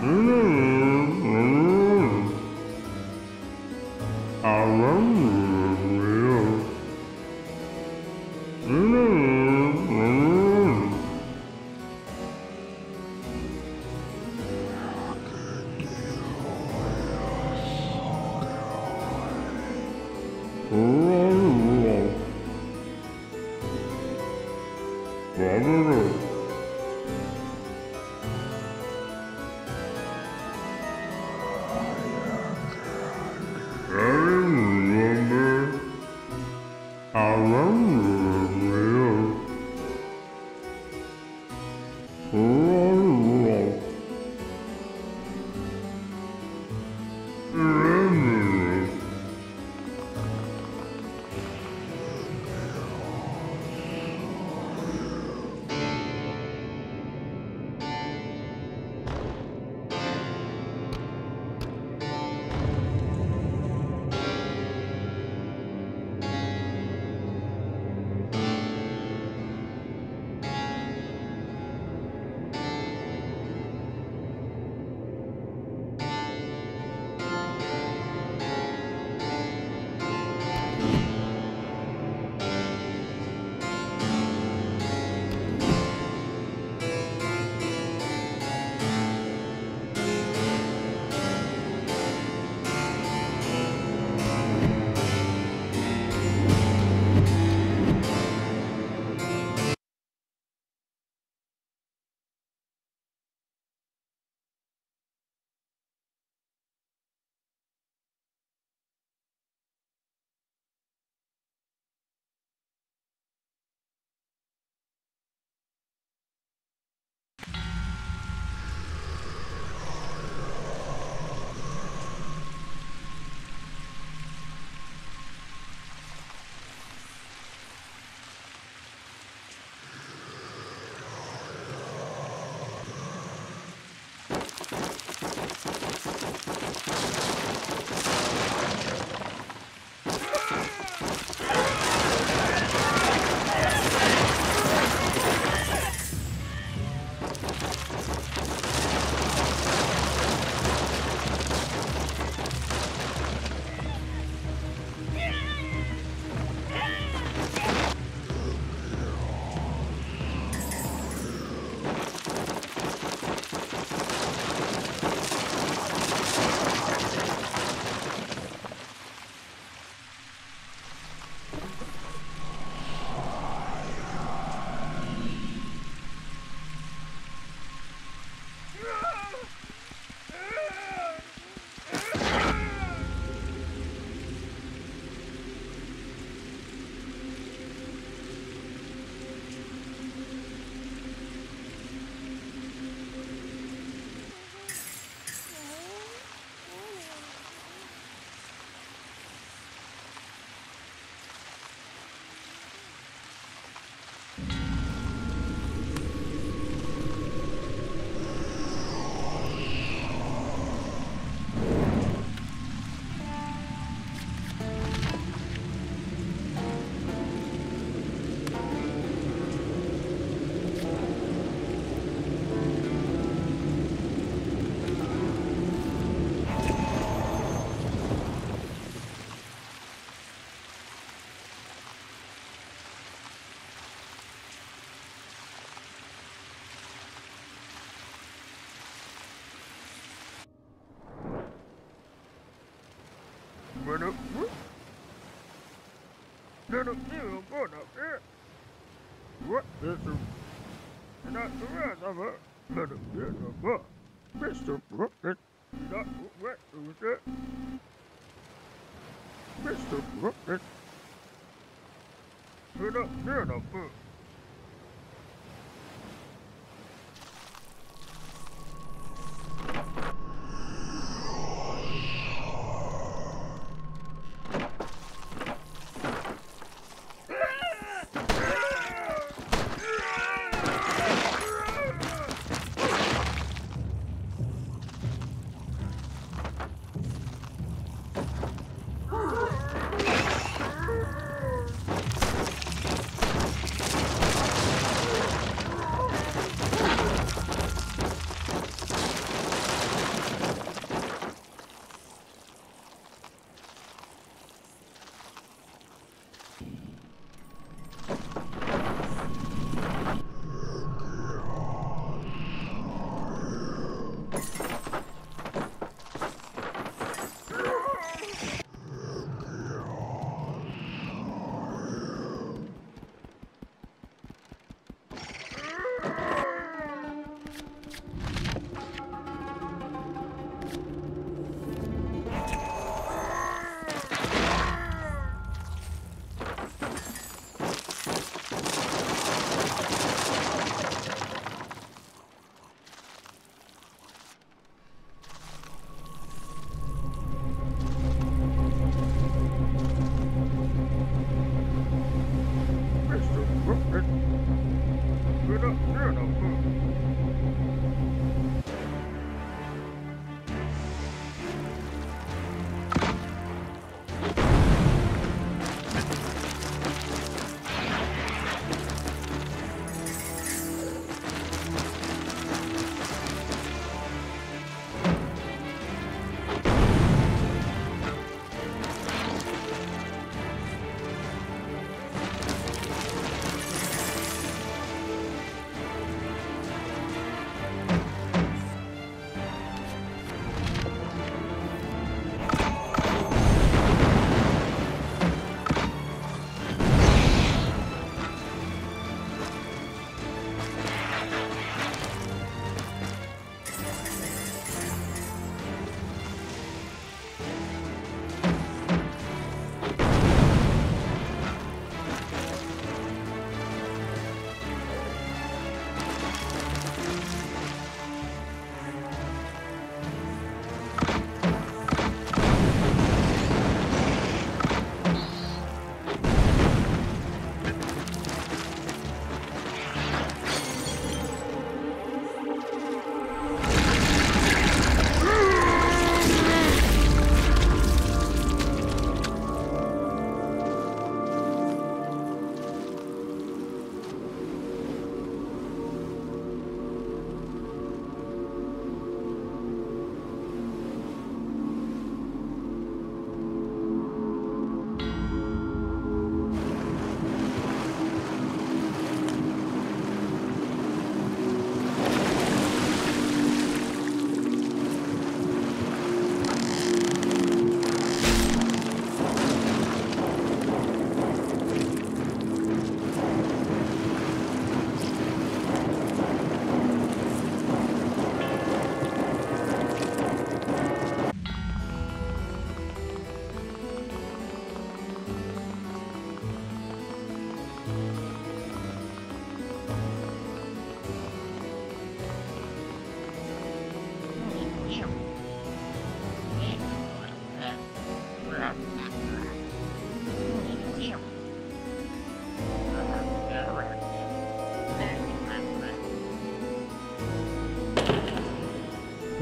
Mm-hmm. Minute. Little deal going up there. What it? And that's the rest of it. Little bit of a Mr. Brooklyn. Not what it? Mr. Brooklyn. No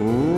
Ooh.